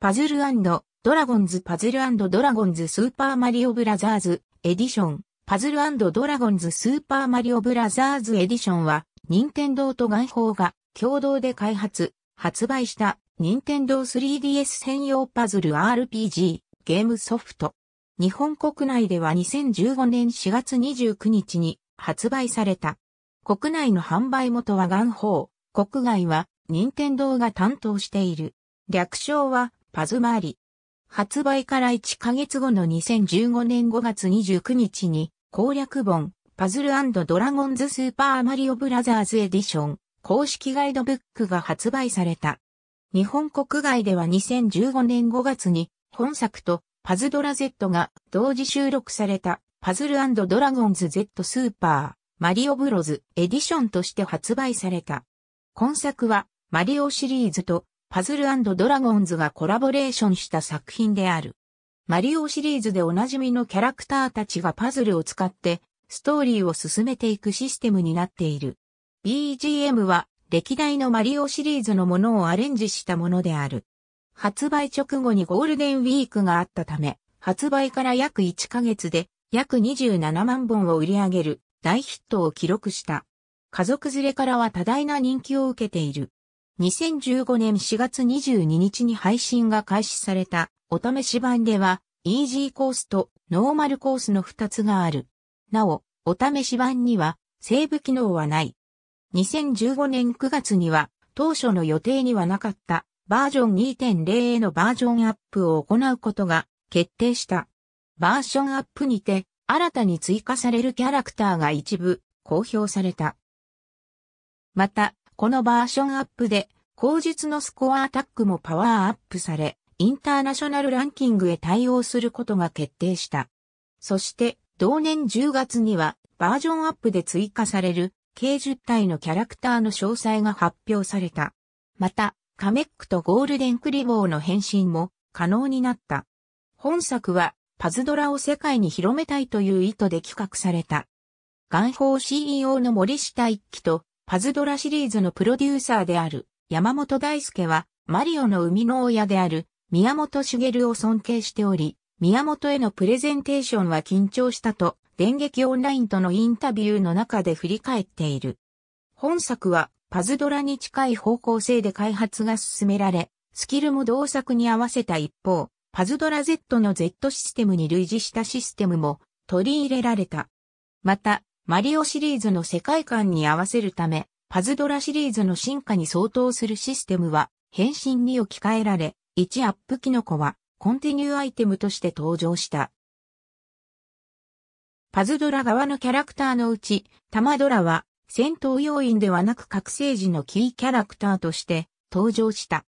パズルドラゴンズパズルドラゴンズスーパーマリオブラザーズエディションパズルドラゴンズスーパーマリオブラザーズエディションは任天堂とガンホーが共同で開発、発売した任天堂 3DS 専用パズル RPG ゲームソフト。日本国内では2015年4月29日に発売された。国内の販売元はガンホー、国外は任天堂が担当している。略称はパズマリ。発売から1ヶ月後の2015年5月29日に攻略本パズルドラゴンズスーパーマリオブラザーズエディション公式ガイドブックが発売された。日本国外では2015年5月に本作とパズドラ Z が同時収録されたパズルドラゴンズ Z スーパーマリオブラザーズエディションとして発売された。今作はマリオシリーズとパズルドラゴンズがコラボレーションした作品である。マリオシリーズでおなじみのキャラクターたちがパズルを使ってストーリーを進めていくシステムになっている。BGM は歴代のマリオシリーズのものをアレンジしたものである。発売直後にゴールデンウィークがあったため、発売から約1ヶ月で約27万本を売り上げる大ヒットを記録した。家族連れからは多大な人気を受けている。2015年4月22日に配信が開始されたお試し版では、イージーコースとノーマルコースの2つがある。なお、お試し版にはセーブ機能はない。2015年9月には当初の予定にはなかったバージョン2.0へのバージョンアップを行うことが決定した。バージョンアップにて新たに追加されるキャラクターが一部公表された。また、このバージョンアップで、口述のスコアアタックもパワーアップされ、インターナショナルランキングへ対応することが決定した。そして、同年10月には、バージョンアップで追加される、計10体のキャラクターの詳細が発表された。また、カメックとゴールデンクリボーの変身も可能になった。本作は、パズドラを世界に広めたいという意図で企画された。ガンホー CEO の森下一輝とパズドラシリーズのプロデューサーである山本大輔は、マリオの生みの親である宮本茂を尊敬しており、宮本へのプレゼンテーションは緊張したと、電撃オンラインとのインタビューの中で振り返っている。本作はパズドラに近い方向性で開発が進められ、スキルも同作に合わせた一方、パズドラ Z の Z システムに類似したシステムも取り入れられた。また、マリオシリーズの世界観に合わせるため、パズドラシリーズの進化に相当するシステムは、変身に置き換えられ、1アップキノコは、コンティニューアイテムとして登場した。パズドラ側のキャラクターのうち、タマドラは、戦闘要員ではなく覚醒時のキーキャラクターとして登場した。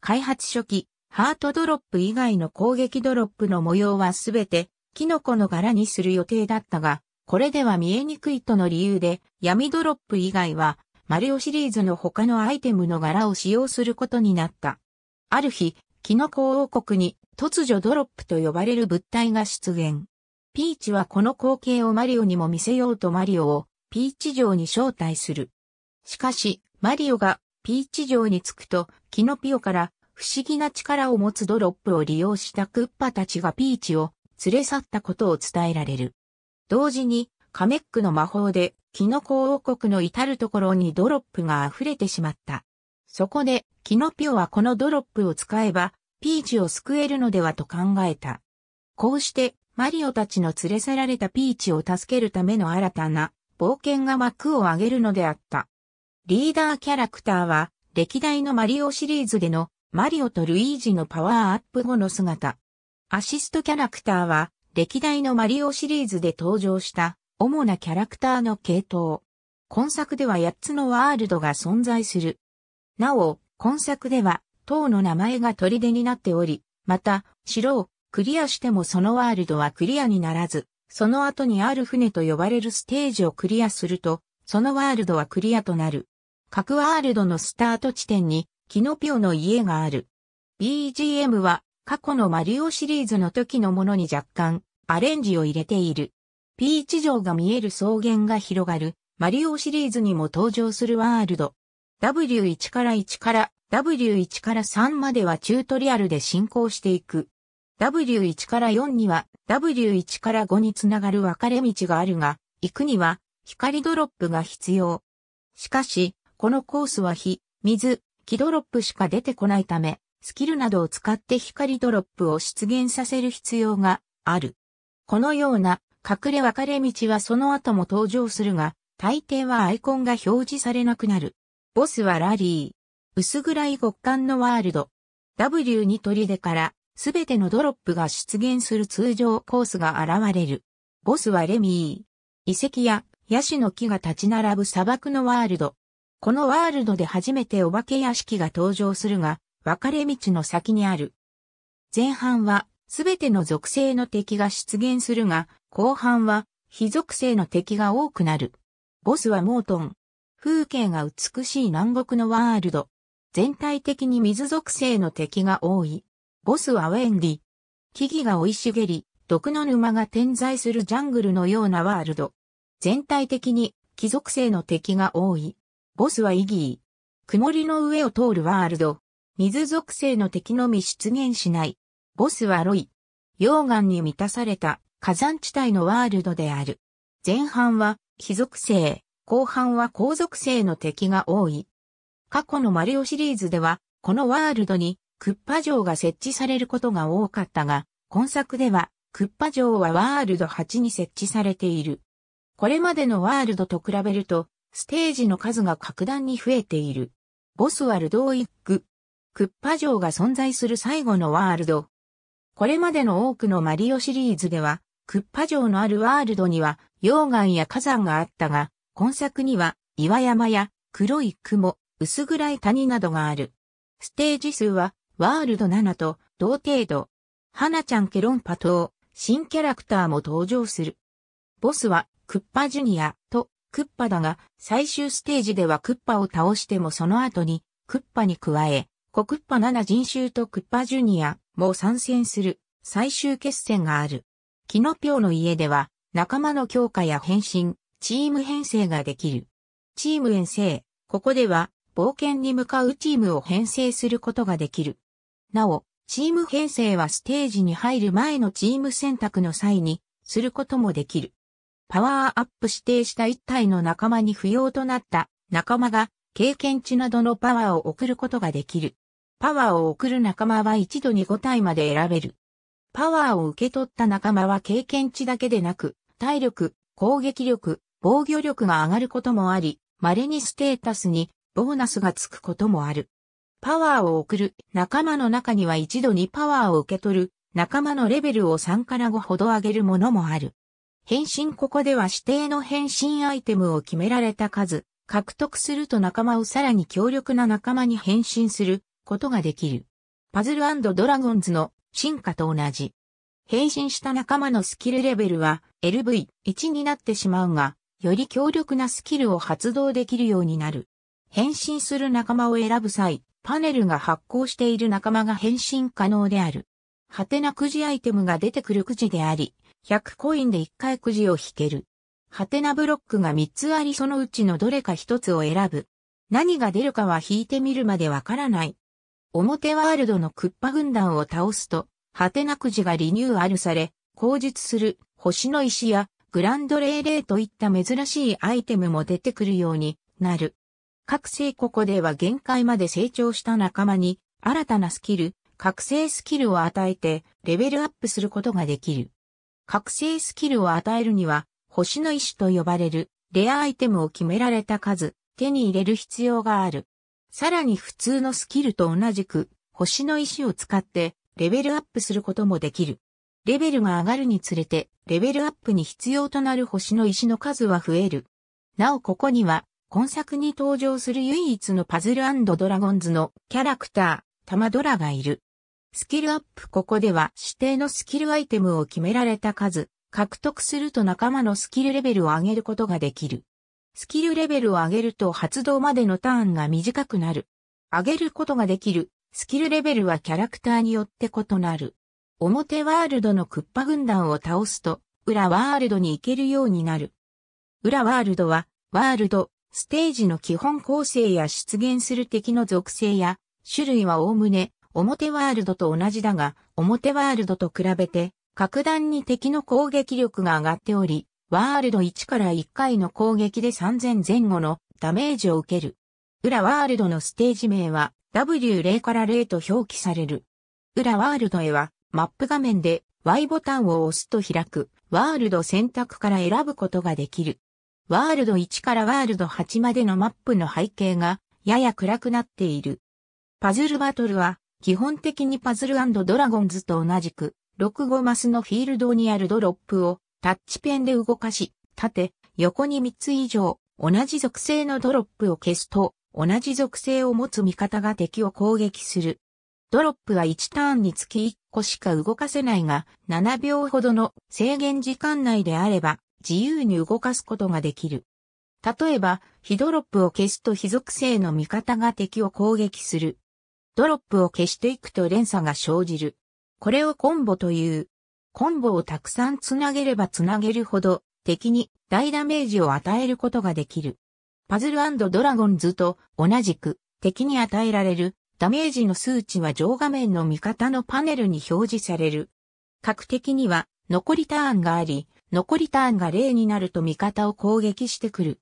開発初期、ハートドロップ以外の攻撃ドロップの模様はすべて、キノコの柄にする予定だったが、これでは見えにくいとの理由で、闇ドロップ以外は、マリオシリーズの他のアイテムの柄を使用することになった。ある日、キノコ王国に突如ドロップと呼ばれる物体が出現。ピーチはこの光景をマリオにも見せようとマリオをピーチ城に招待する。しかし、マリオがピーチ城に着くと、キノピオから不思議な力を持つドロップを利用したクッパたちがピーチを連れ去ったことを伝えられる。同時に、カメックの魔法で、キノコ王国の至るところにドロップが溢れてしまった。そこで、キノピオはこのドロップを使えば、ピーチを救えるのではと考えた。こうして、マリオたちの連れ去られたピーチを助けるための新たな冒険が幕を上げるのであった。リーダーキャラクターは、歴代のマリオシリーズでのマリオとルイージのパワーアップ後の姿。アシストキャラクターは、歴代のマリオシリーズで登場した主なキャラクターの系統。今作では8つのワールドが存在する。なお、今作では、塔の名前が砦になっており、また、城をクリアしてもそのワールドはクリアにならず、その後にある船と呼ばれるステージをクリアすると、そのワールドはクリアとなる。各ワールドのスタート地点に、キノピオの家がある。BGM は、過去のマリオシリーズの時のものに若干、アレンジを入れている。ピーチ城が見える草原が広がる、マリオシリーズにも登場するワールド。W1 から1から W1 から3まではチュートリアルで進行していく。W1 から4には W1 から5につながる分かれ道があるが、行くには光ドロップが必要。しかし、このコースは火、水、気ドロップしか出てこないため、スキルなどを使って光ドロップを出現させる必要がある。このような隠れ分かれ道はその後も登場するが、大抵はアイコンが表示されなくなる。ボスはラリー。薄暗い極寒のワールド。W2 砦からすべてのドロップが出現する通常コースが現れる。ボスはレミー。遺跡やヤシの木が立ち並ぶ砂漠のワールド。このワールドで初めてお化け屋敷が登場するが、分かれ道の先にある。前半はすべての属性の敵が出現するが、後半は非属性の敵が多くなる。ボスはモートン。風景が美しい南国のワールド。全体的に水属性の敵が多い。ボスはウェンディ。木々が生い茂り、毒の沼が点在するジャングルのようなワールド。全体的に木属性の敵が多い。ボスはイギー。曇りの上を通るワールド。水属性の敵のみ出現しない。ボスはロイ。溶岩に満たされた火山地帯のワールドである。前半は非属性、後半は高属性の敵が多い。過去のマリオシリーズでは、このワールドにクッパ城が設置されることが多かったが、今作ではクッパ城はワールド8に設置されている。これまでのワールドと比べると、ステージの数が格段に増えている。ボスはルドーイック。クッパ城が存在する最後のワールド。これまでの多くのマリオシリーズでは、クッパ城のあるワールドには溶岩や火山があったが、今作には岩山や黒い雲、薄暗い谷などがある。ステージ数はワールド7と同程度。花ちゃんケロンパ島、新キャラクターも登場する。ボスはクッパジュニアとクッパだが、最終ステージではクッパを倒してもその後にクッパに加え、コクッパ7人衆とクッパジュニアも参戦する最終決戦がある。キノピョの家では仲間の強化や変身、チーム編成ができる。チーム編成、ここでは冒険に向かうチームを編成することができる。なお、チーム編成はステージに入る前のチーム選択の際にすることもできる。パワーアップ指定した一体の仲間に不要となった仲間が経験値などのパワーを送ることができる。パワーを送る仲間は一度に5体まで選べる。パワーを受け取った仲間は経験値だけでなく、体力、攻撃力、防御力が上がることもあり、稀にステータスにボーナスがつくこともある。パワーを送る仲間の中には一度にパワーを受け取る仲間のレベルを3から5ほど上げるものもある。変身ここでは指定の変身アイテムを決められた数、獲得すると仲間をさらに強力な仲間に変身することができる。パズルドラゴンズの進化と同じ。変身した仲間のスキルレベルは LV1 になってしまうが、より強力なスキルを発動できるようになる。変身する仲間を選ぶ際、パネルが発行している仲間が変身可能である。ハテナくじアイテムが出てくるくじであり、100コインで1回くじを引ける。ハテナブロックが3つありそのうちのどれか1つを選ぶ。何が出るかは引いてみるまでわからない。表ワールドのクッパ軍団を倒すと、ハテナくじがリニューアルされ、口述する星の石やグランドレーレーといった珍しいアイテムも出てくるようになる。覚醒ここでは限界まで成長した仲間に新たなスキル、覚醒スキルを与えてレベルアップすることができる。覚醒スキルを与えるには星の石と呼ばれるレアアイテムを決められた数手に入れる必要がある。さらに普通のスキルと同じく、星の石を使ってレベルアップすることもできる。レベルが上がるにつれて、レベルアップに必要となる星の石の数は増える。なおここには、今作に登場する唯一のパズルドラゴンズのキャラクター、タマドラがいる。スキルアップここでは指定のスキルアイテムを決められた数、獲得すると仲間のスキルレベルを上げることができる。スキルレベルを上げると発動までのターンが短くなる。上げることができる。スキルレベルはキャラクターによって異なる。表ワールドのクッパ軍団を倒すと、裏ワールドに行けるようになる。裏ワールドは、ワールド、ステージの基本構成や出現する敵の属性や種類はおおむね表ワールドと同じだが、表ワールドと比べて格段に敵の攻撃力が上がっており、ワールド1から1回の攻撃で3000前後のダメージを受ける。裏ワールドのステージ名は W0 から0と表記される。裏ワールドへはマップ画面で Y ボタンを押すと開くワールド選択から選ぶことができる。ワールド1からワールド8までのマップの背景がやや暗くなっている。パズルバトルは基本的にパズルドラゴンズと同じく6 5マスのフィールドにあるドロップをタッチペンで動かし、縦、横に3つ以上同じ属性のドロップを消すと同じ属性を持つ味方が敵を攻撃する。ドロップは1ターンにつき1個しか動かせないが、7秒ほどの制限時間内であれば、自由に動かすことができる。例えば、非ドロップを消すと非属性の味方が敵を攻撃する。ドロップを消していくと連鎖が生じる。これをコンボという。コンボをたくさんつなげればつなげるほど敵に大ダメージを与えることができる。パズルドラゴンズと同じく敵に与えられるダメージの数値は上画面の味方のパネルに表示される。各敵には残りターンがあり、残りターンが0になると味方を攻撃してくる。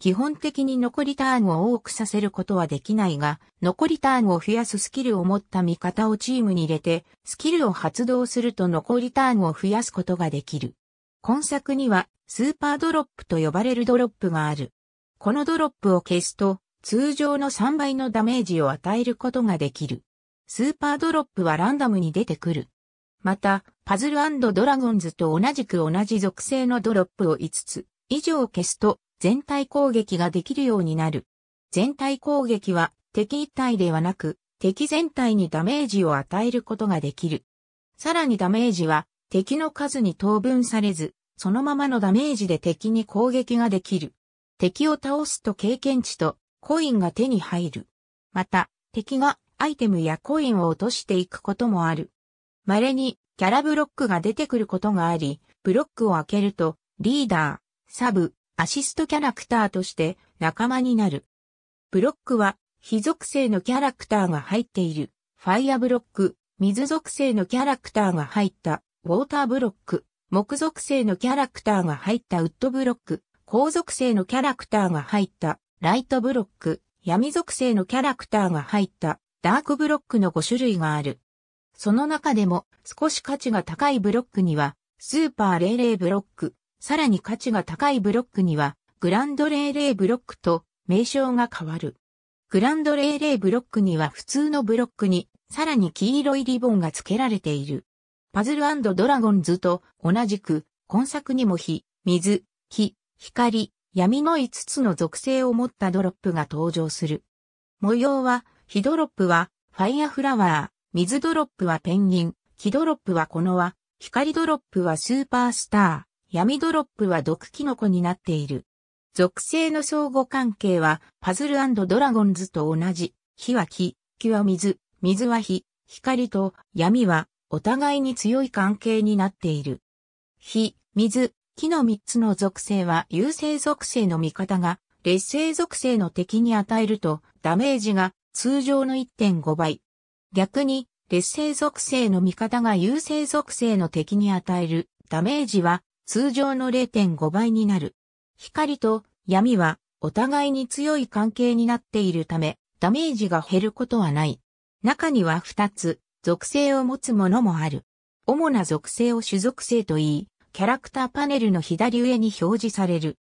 基本的に残りターンを多くさせることはできないが、残りターンを増やすスキルを持った味方をチームに入れて、スキルを発動すると残りターンを増やすことができる。今作には、スーパードロップと呼ばれるドロップがある。このドロップを消すと、通常の3倍のダメージを与えることができる。スーパードロップはランダムに出てくる。また、パズルドラゴンズと同じく同じ属性のドロップを5つ以上消すと全体攻撃ができるようになる。全体攻撃は敵一体ではなく敵全体にダメージを与えることができる。さらにダメージは敵の数に等分されず、そのままのダメージで敵に攻撃ができる。敵を倒すと経験値とコインが手に入る。また、敵がアイテムやコインを落としていくこともある。稀にキャラブロックが出てくることがあり、ブロックを開けるとリーダー、サブ、アシストキャラクターとして仲間になる。ブロックは非属性のキャラクターが入っている。ファイアブロック、水属性のキャラクターが入った。ウォーターブロック、木属性のキャラクターが入った。ウッドブロック、光属性のキャラクターが入った。ライトブロック、闇属性のキャラクターが入った。ダークブロックの5種類がある。その中でも少し価値が高いブロックにはスーパー00ブロック、さらに価値が高いブロックにはグランド00ブロックと名称が変わる。グランド00ブロックには普通のブロックにさらに黄色いリボンが付けられている。パズルドラゴンズと同じく今作にも火、水、木、光、闇の5つの属性を持ったドロップが登場する。模様は、火ドロップはファイアフラワー、水ドロップはペンギン、木ドロップはコノハ、光ドロップはスーパースター、闇ドロップは毒キノコになっている。属性の相互関係はパズルドラゴンズと同じ。火は木、木は水、水は火、光と闇はお互いに強い関係になっている。火、水、木の3つの属性は優勢属性の味方が劣勢属性の敵に与えるとダメージが通常の1.5倍。逆に劣勢属性の味方が優勢属性の敵に与えるダメージは通常の0.5倍になる。光と闇はお互いに強い関係になっているためダメージが減ることはない。中には2つ属性を持つものもある。主な属性を種属性と言い、キャラクターパネルの左上に表示される。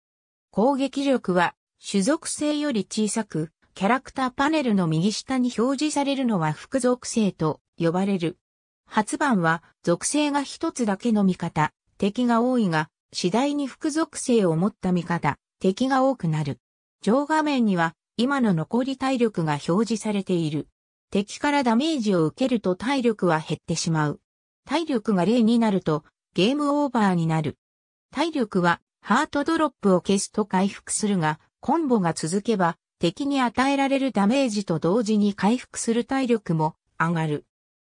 攻撃力は種属性より小さく、キャラクターパネルの右下に表示されるのは副属性と呼ばれる。発番は属性が一つだけの味方、敵が多いが、次第に副属性を持った味方、敵が多くなる。上画面には今の残り体力が表示されている。敵からダメージを受けると体力は減ってしまう。体力が0になるとゲームオーバーになる。体力はハートドロップを消すと回復するが、コンボが続けば敵に与えられるダメージと同時に回復する体力も上がる。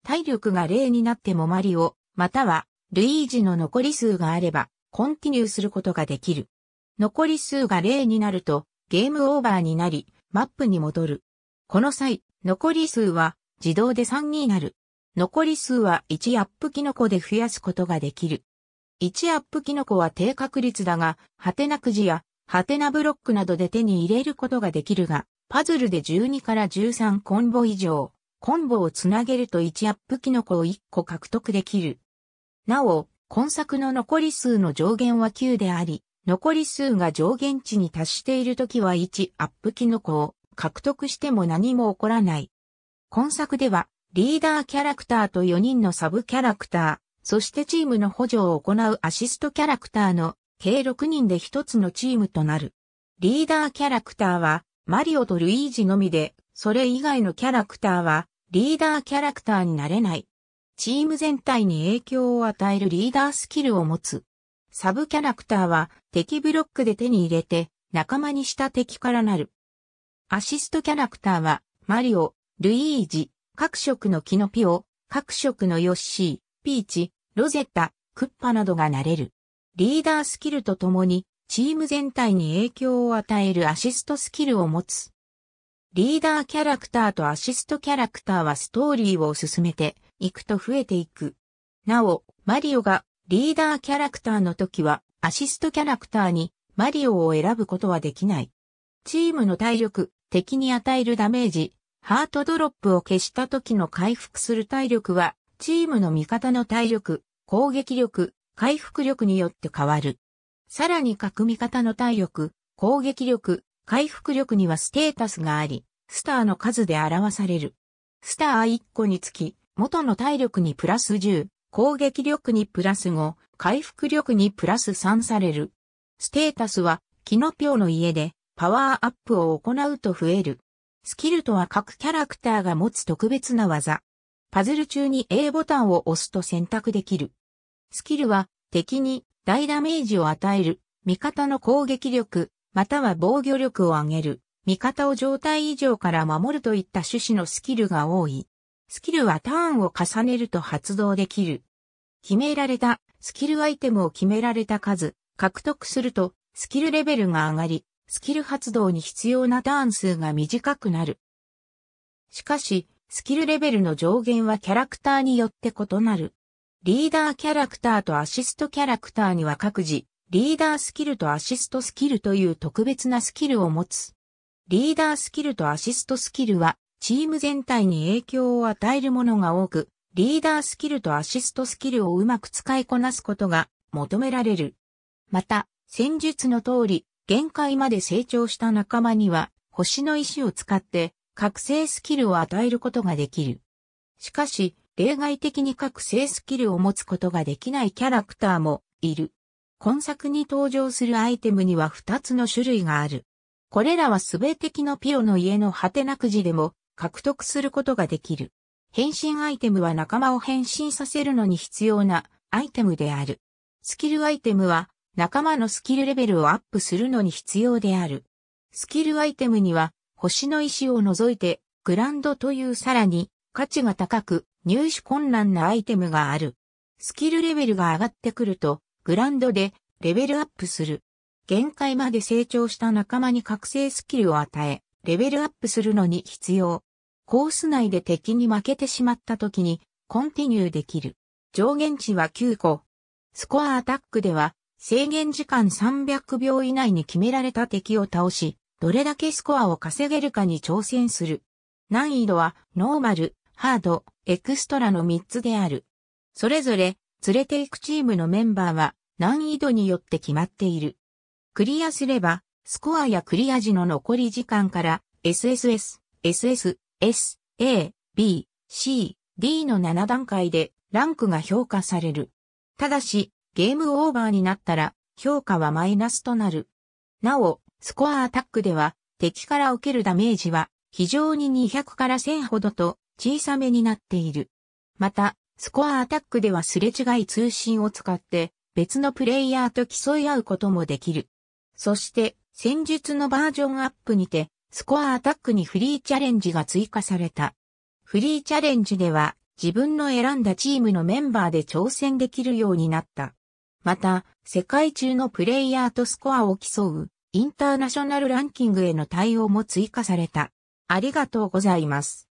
体力が0になってもマリオ、またはルイージの残り数があれば、コンティニューすることができる。残り数が0になると、ゲームオーバーになり、マップに戻る。この際、残り数は自動で3になる。残り数は1アップキノコで増やすことができる。1アップキノコは低確率だが、ハテナくじやハテナブロックなどで手に入れることができるが、パズルで12から13コンボ以上、コンボをつなげると1アップキノコを1個獲得できる。なお、今作の残り数の上限は9であり、残り数が上限値に達しているときは1アップキノコを獲得しても何も起こらない。今作では、リーダーキャラクターと4人のサブキャラクター、そしてチームの補助を行うアシストキャラクターの計6人で一つのチームとなる。リーダーキャラクターはマリオとルイージのみで、それ以外のキャラクターはリーダーキャラクターになれない。チーム全体に影響を与えるリーダースキルを持つ。サブキャラクターは敵ブロックで手に入れて仲間にした敵からなる。アシストキャラクターはマリオ、ルイージ、各色のキノピオ、各色のヨッシー、ピーチ、ロゼッタ、クッパなどがなれる。リーダースキルとともに、チーム全体に影響を与えるアシストスキルを持つ。リーダーキャラクターとアシストキャラクターはストーリーを進めていくと増えていく。なお、マリオがリーダーキャラクターの時はアシストキャラクターにマリオを選ぶことはできない。チームの体力、敵に与えるダメージ、ハートドロップを消した時の回復する体力は、チームの味方の体力、攻撃力、回復力によって変わる。さらに各味方の体力、攻撃力、回復力にはステータスがあり、スターの数で表される。スター1個につき、元の体力にプラス10、攻撃力にプラス5、回復力にプラス3される。ステータスは、キノピョの家でパワーアップを行うと増える。スキルとは各キャラクターが持つ特別な技。パズル中に A ボタンを押すと選択できる。スキルは敵に大ダメージを与える、味方の攻撃力、または防御力を上げる、味方を状態以上から守るといった趣旨のスキルが多い。スキルはターンを重ねると発動できる。決められたスキルアイテムを決められた数、獲得するとスキルレベルが上がり、スキル発動に必要なターン数が短くなる。しかし、スキルレベルの上限はキャラクターによって異なる。リーダーキャラクターとアシストキャラクターには各自、リーダースキルとアシストスキルという特別なスキルを持つ。リーダースキルとアシストスキルは、チーム全体に影響を与えるものが多く、リーダースキルとアシストスキルをうまく使いこなすことが求められる。また、戦術の通り、限界まで成長した仲間には、星の石を使って、覚醒スキルを与えることができる。しかし、例外的に覚醒スキルを持つことができないキャラクターもいる。今作に登場するアイテムには2つの種類がある。これらはすべてキノピオの家のハテナくじでも獲得することができる。変身アイテムは仲間を変身させるのに必要なアイテムである。スキルアイテムは仲間のスキルレベルをアップするのに必要である。スキルアイテムには星の石を除いてグランドというさらに価値が高く入手困難なアイテムがある。スキルレベルが上がってくると、グランドでレベルアップする。限界まで成長した仲間に覚醒スキルを与え、レベルアップするのに必要。コース内で敵に負けてしまった時に、コンティニューできる。上限値は9個。スコアアタックでは、制限時間300秒以内に決められた敵を倒し、どれだけスコアを稼げるかに挑戦する。難易度は、ノーマル、ハード、エクストラの3つである。それぞれ、連れて行くチームのメンバーは難易度によって決まっている。クリアすれば、スコアやクリア時の残り時間から SSS、SS、S、A、B、C、D の7段階でランクが評価される。ただし、ゲームオーバーになったら評価はマイナスとなる。なお、スコアアタックでは敵から受けるダメージは非常に200から1000ほどと小さめになっている。また、スコアアタックではすれ違い通信を使って別のプレイヤーと競い合うこともできる。そして、戦術のバージョンアップにて、スコアアタックにフリーチャレンジが追加された。フリーチャレンジでは、自分の選んだチームのメンバーで挑戦できるようになった。また、世界中のプレイヤーとスコアを競う、インターナショナルランキングへの対応も追加された。ありがとうございます。